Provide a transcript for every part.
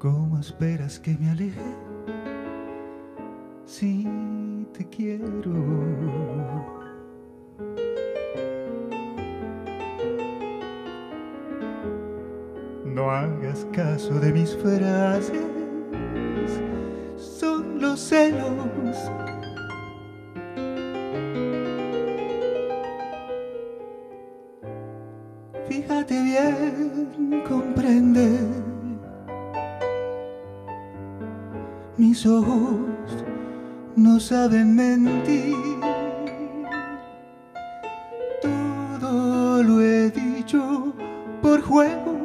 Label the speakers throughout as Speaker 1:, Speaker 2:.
Speaker 1: ¿Cómo esperas que me aleje? Si te quiero. No hagas caso de mis frases, son los celos. Fíjate bien, comprende. Mis ojos no saben mentir. Todo lo he dicho por juego.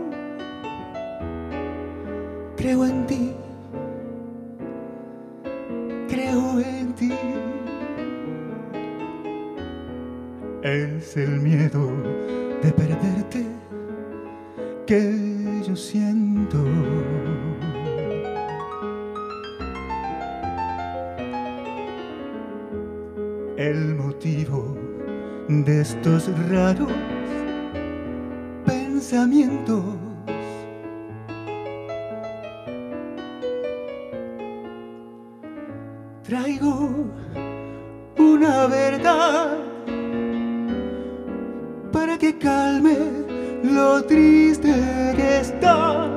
Speaker 1: Creo en ti. Creo en ti. Es el miedo de perderte que yo siento. El motivo de estos raros pensamientos. Traigo una verdad para que calme lo triste que estás.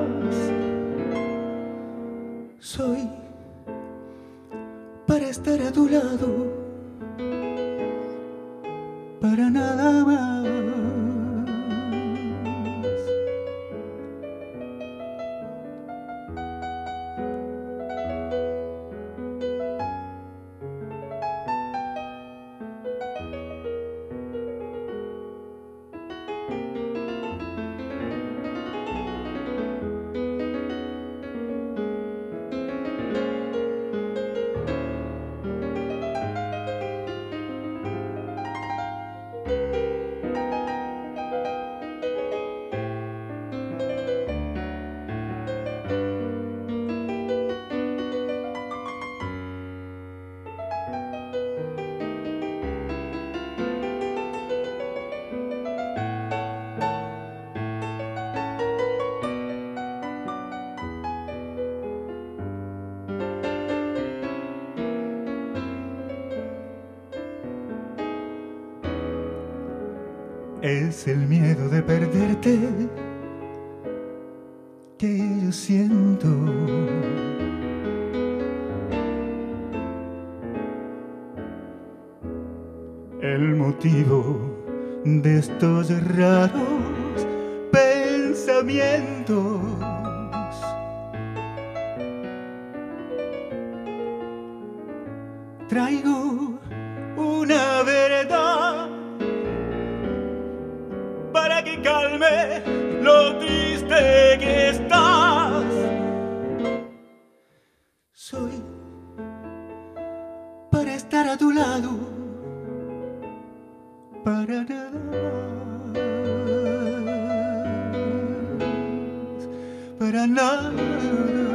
Speaker 1: Soy para estar a tu lado, para nada más. Es el miedo de perderte que yo siento. El motivo de estos raros pensamientos. Traigo lo triste que estás. Soy para estar a tu lado, para nada para nada.